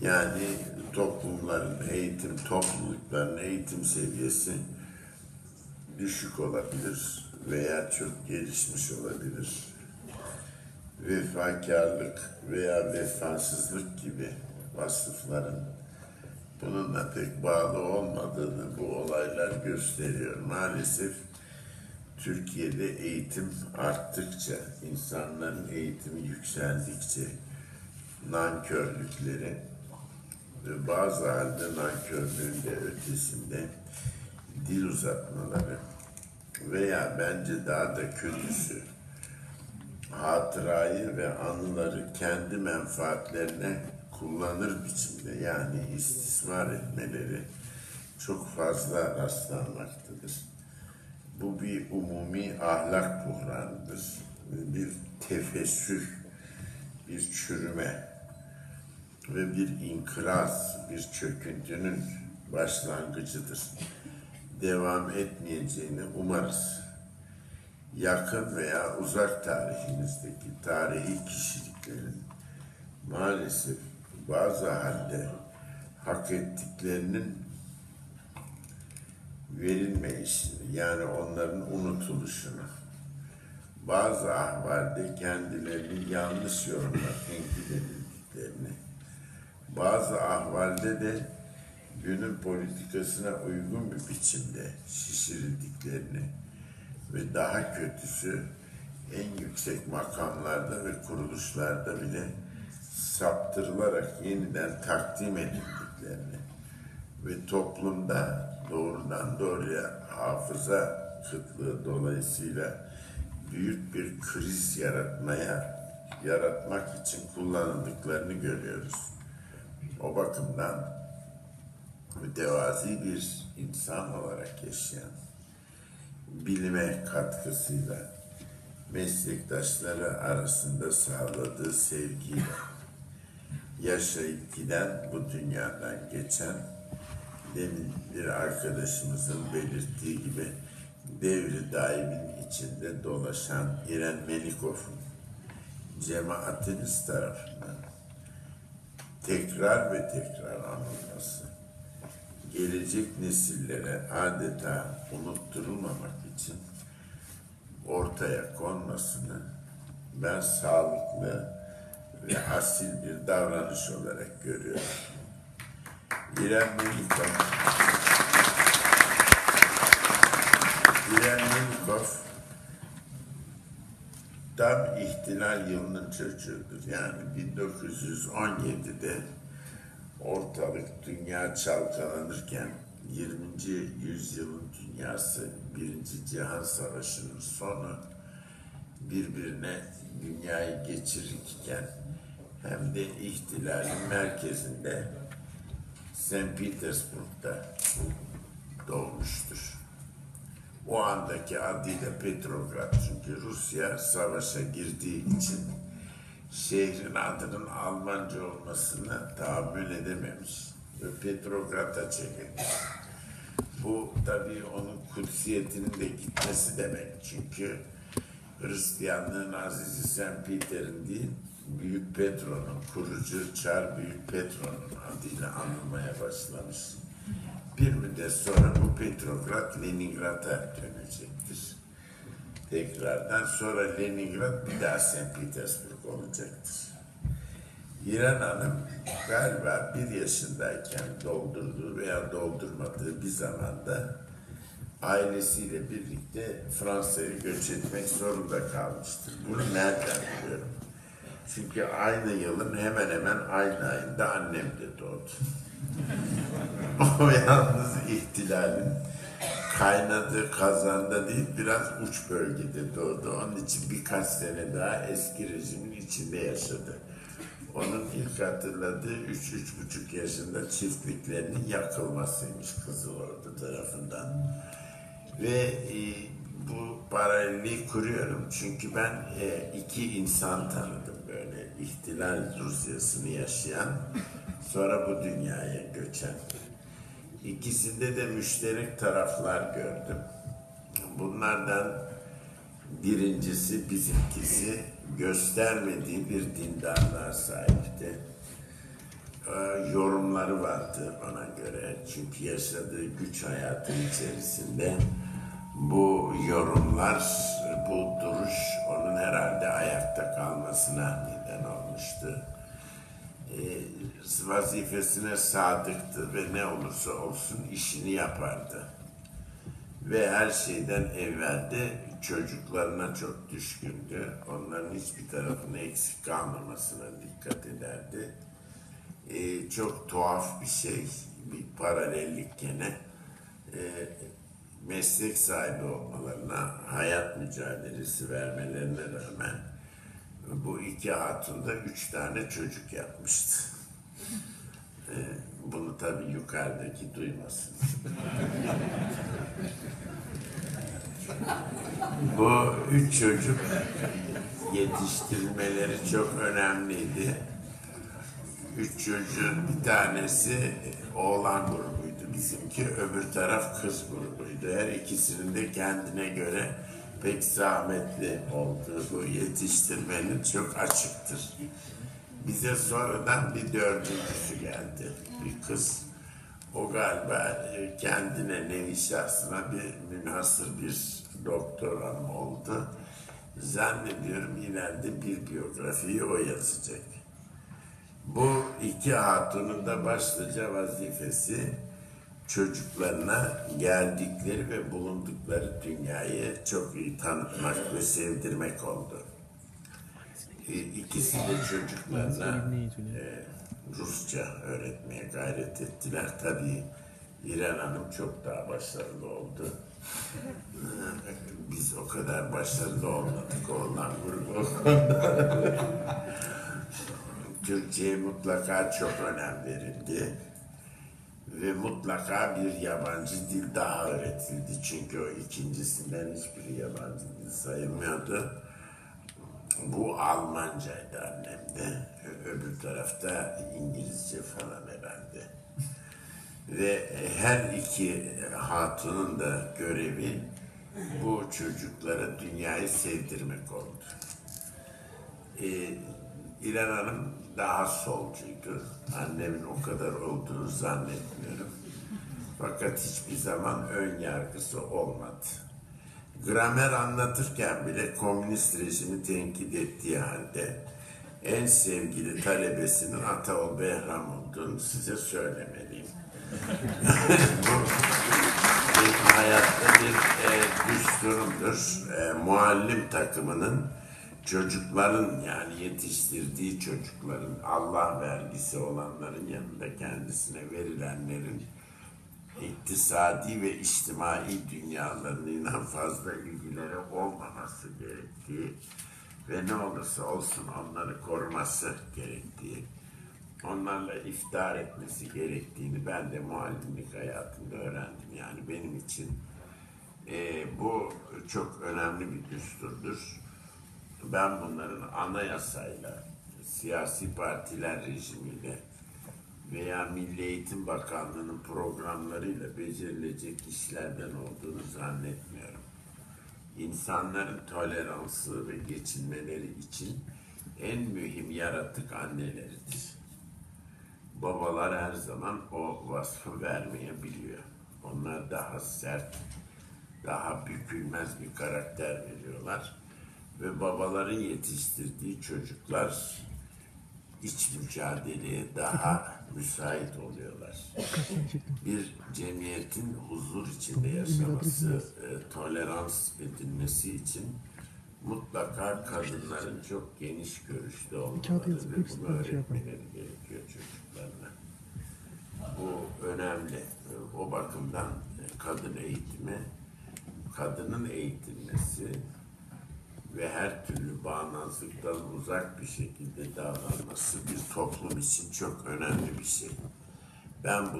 Yani toplumların eğitim, toplulukların eğitim seviyesi düşük olabilir veya çok gelişmiş olabilir. Vefakarlık veya vefasızlık gibi vasıfların bununla pek bağlı olmadığını bu olaylar gösteriyor. Maalesef Türkiye'de eğitim arttıkça, insanların eğitimi yükseldikçe nankörlükleri bazı halde nankörlüğün de ötesinde dil uzatmaları veya bence daha da kötüsü hatırayı ve anıları kendi menfaatlerine kullanır biçimde yani istismar etmeleri çok fazla rastlanmaktadır. Bu bir umumi ahlak buhranıdır. Bir tefessür, bir çürüme ve bir inkılaz, bir çöküntünün başlangıcıdır. Devam etmeyeceğini umarız. Yakın veya uzak tarihimizdeki tarihi kişiliklerin maalesef bazı halde hak ettiklerinin verilmeyişini yani onların unutuluşunu bazı ahvalde kendilerini yanlış yorumla tenkit edildiklerini bazı ahvalde de günün politikasına uygun bir biçimde şişirildiklerini ve daha kötüsü en yüksek makamlarda ve kuruluşlarda bile saptırılarak yeniden takdim edildiklerini ve toplumda doğrudan doğruya hafıza kıtlığı dolayısıyla büyük bir kriz yaratmaya yaratmak için kullanıldıklarını görüyoruz. O bakımdan mütevazi bir insan olarak yaşayan bilime katkısıyla meslektaşları arasında sağladığı sevgiyle yaşayıp giden bu dünyadan geçen demin bir arkadaşımızın belirttiği gibi devri daimin içinde dolaşan İren Melikov'un cemaatiniz tarafından tekrar ve tekrar anılması, gelecek nesillere adeta unutturulmamak için ortaya konmasını ben sağlıklı ve asil bir davranış olarak görüyorum. İrem Melikov İrem Melikov tam ihtilal yılının çocuğudur. Yani 1917'de ortalık dünya çalkalanırken 20. yüzyılın dünyası Birinci Cihan Savaşı'nın sonu birbirine dünyayı geçirirken hem de ihtilalin merkezinde St. Petersburg'da doğmuştur. O andaki adıyla Petrograd çünkü Rusya savaşa girdiği için şehrin adının Almanca olmasına tahammül edememiş ve Petrograd'a çekilmiş. Bu tabii onun kutsiyetinin de gitmesi demek. Çünkü Hristiyanlığın azizi St. Peter'in değil, Büyük Petro'nun, kurucu Çar Büyük Petro'nun adıyla anılmaya başlamış. Bir müddet sonra bu Petrograd Leningrad'a dönecektir. Tekrardan sonra Leningrad bir daha St. Petersburg olacaktır. İran Hanım galiba bir yaşındayken doldurduğu veya doldurmadığı bir zamanda ailesiyle birlikte Fransa'ya göç etmek zorunda kalmıştır. Bunu nereden biliyorum? Çünkü aynı yılın hemen hemen aynı ayında annem de doğdu. o yalnız ihtilalin kaynadığı kazanda değil biraz uç bölgede doğdu. Onun için birkaç sene daha eski rejimin içinde yaşadı. Onun ilk hatırladığı üç, üç buçuk yaşında çiftliklerinin yakılmasıymış Kızılordu tarafından. Ve e, bu paralelliği kuruyorum çünkü ben e, iki insan tanıdım ihtilal Rusyasını yaşayan, sonra bu dünyaya göçen. İkisinde de müşterek taraflar gördüm. Bunlardan birincisi bizimkisi göstermediği bir dindarlığa sahipti. e, yorumları vardı ona göre. Çünkü yaşadığı güç hayatı içerisinde bu yorumlar, bu duruş onun herhalde ayakta kalmasına neden olmuştu. E, vazifesine sadıktı ve ne olursa olsun işini yapardı. Ve her şeyden evvel de çocuklarına çok düşkündü. Onların hiçbir tarafına eksik kalmamasına dikkat ederdi. Ee, çok tuhaf bir şey, bir paralellik gene. Ee, meslek sahibi olmalarına, hayat mücadelesi vermelerine rağmen bu iki hatun üç tane çocuk yapmıştı. Ee, bunu tabii yukarıdaki duymasın. Bu üç çocuk yetiştirilmeleri çok önemliydi. Üç çocuğun bir tanesi oğlan grubuydu bizimki, öbür taraf kız grubuydu. Her ikisinin de kendine göre pek zahmetli olduğu bu yetiştirmenin çok açıktır. Bize sonradan bir dördüncüsü geldi, bir kız. O galiba e, kendine nevi şahsına bir münhasır bir doktor hanım oldu. Zannediyorum ileride bir biyografiyi o yazacak. Bu iki hatunun da başlıca vazifesi çocuklarına geldikleri ve bulundukları dünyayı çok iyi tanıtmak ve sevdirmek oldu. E, İkisi de çocuklarına e, Rusça öğretmeye gayret ettiler. Tabii İren Hanım çok daha başarılı oldu. Biz o kadar başarılı olmadık oğlan grubu. Türkçe'ye mutlaka çok önem verildi. Ve mutlaka bir yabancı dil daha öğretildi. Çünkü o ikincisinden hiçbir yabancı dil sayılmıyordu. Bu Almancaydı annemde. Öbür tarafta İngilizce falan herhalde. Ve her iki hatunun da görevi bu çocuklara dünyayı sevdirmek oldu. Ee, İlhan Hanım daha solcuydu. Annemin o kadar olduğunu zannetmiyorum. Fakat hiçbir zaman ön yargısı olmadı. Gramer anlatırken bile komünist rejimi tenkit ettiği halde en sevgili talebesinin Ataol Behram olduğunu size söylemeliyim. Bu benim hayatta bir e, düsturumdur. E, muallim takımının çocukların yani yetiştirdiği çocukların Allah vergisi olanların yanında kendisine verilenlerin iktisadi ve içtimai dünyalarıyla fazla ilgileri olmaması gerektiği ve ne olursa olsun onları koruması gerektiği, onlarla iftar etmesi gerektiğini ben de muallimlik hayatımda öğrendim. Yani benim için e, bu çok önemli bir düsturdur. Ben bunların anayasayla, siyasi partiler rejimiyle veya Milli Eğitim Bakanlığı'nın programlarıyla becerilecek işlerden olduğunu zannetmiyorum. İnsanların toleransı ve geçinmeleri için en mühim yaratık anneleridir. Babalar her zaman o vasfı vermeyebiliyor. Onlar daha sert, daha bükülmez bir karakter veriyorlar. Ve babaların yetiştirdiği çocuklar iç mücadeleye daha müsait oluyorlar. Bir cemiyetin huzur içinde yaşaması, e, tolerans edilmesi için mutlaka kadınların çok geniş görüşlü olmaları ve bunu öğretmeleri gerekiyor çocuklarına. Bu önemli. E, O bakımdan e, kadın eğitimi, kadının eğitilmesi, ve her türlü bağnazlıktan uzak bir şekilde davranması bir toplum için çok önemli bir şey. Ben bunu